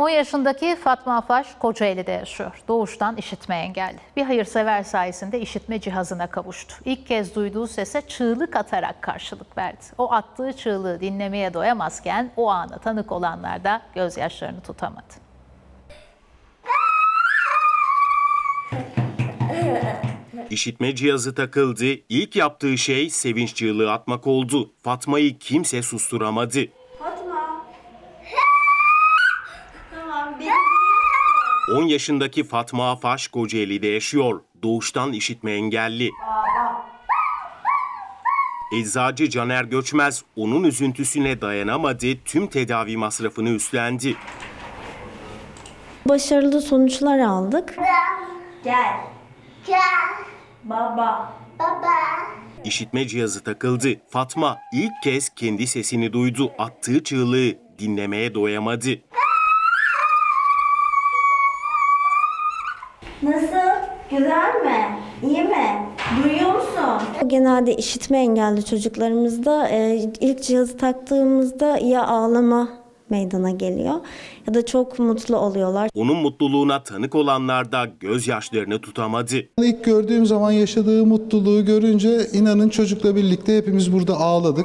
10 yaşındaki Fatma Afaş Kocaeli'de yaşıyor. Doğuştan işitme engelli. Bir hayırsever sayesinde işitme cihazına kavuştu. İlk kez duyduğu sese çığlık atarak karşılık verdi. O attığı çığlığı dinlemeye doyamazken o ana tanık olanlar da gözyaşlarını tutamadı. İşitme cihazı takıldı. İlk yaptığı şey sevinç çığlığı atmak oldu. Fatma'yı kimse susturamadı. 10 yaşındaki Fatma Afaş Kocaeli'de yaşıyor. Doğuştan işitme engelli. Eczacı Caner Göçmez onun üzüntüsüne dayanamadı, tüm tedavi masrafını üstlendi. Başarılı sonuçlar aldık. Gel. Gel Baba. baba. İşitme cihazı takıldı. Fatma ilk kez kendi sesini duydu. Attığı çığlığı dinlemeye doyamadı. Nasıl? Güzel mi? İyi mi? Duyuyor musun? Genelde işitme engelli çocuklarımızda e, ilk cihazı taktığımızda ya ağlama meydana geliyor ya da çok mutlu oluyorlar. Onun mutluluğuna tanık olanlar da gözyaşlarını tutamadı. İlk gördüğüm zaman yaşadığı mutluluğu görünce inanın çocukla birlikte hepimiz burada ağladık.